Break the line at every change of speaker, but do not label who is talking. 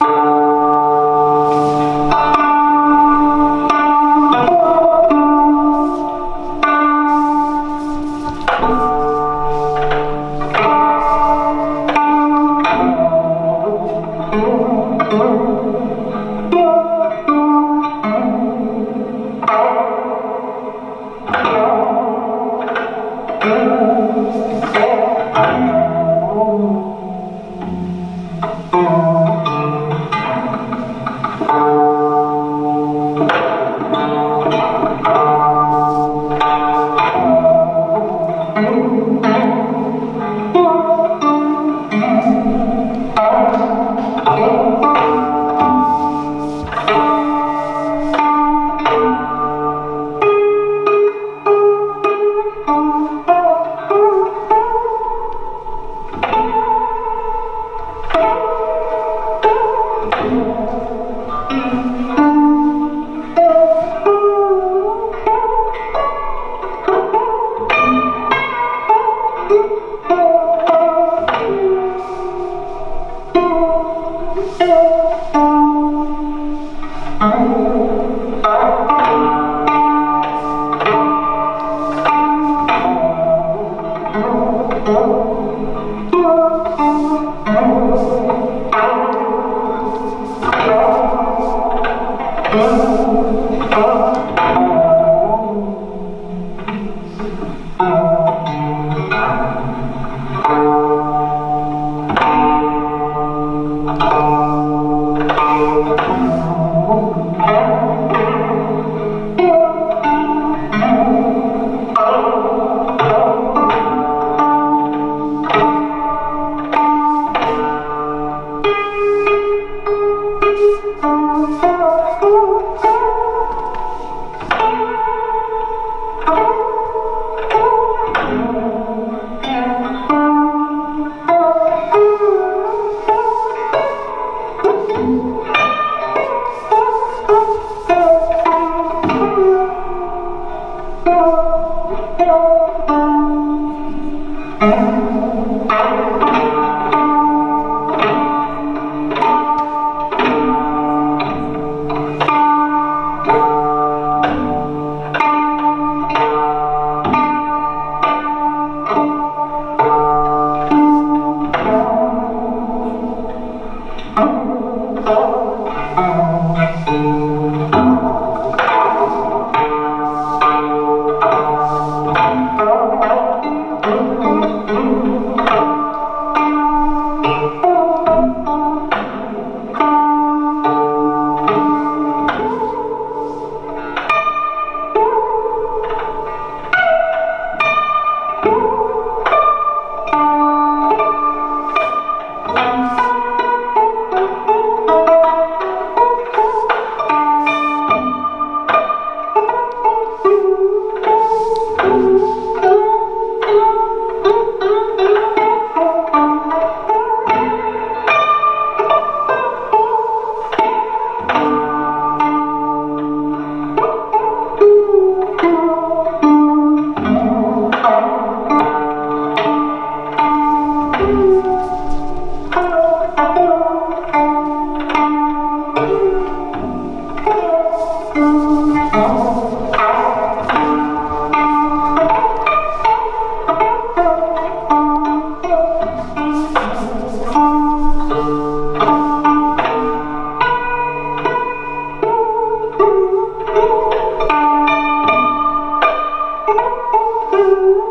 you Oh.
Thank you.